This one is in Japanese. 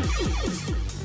はい!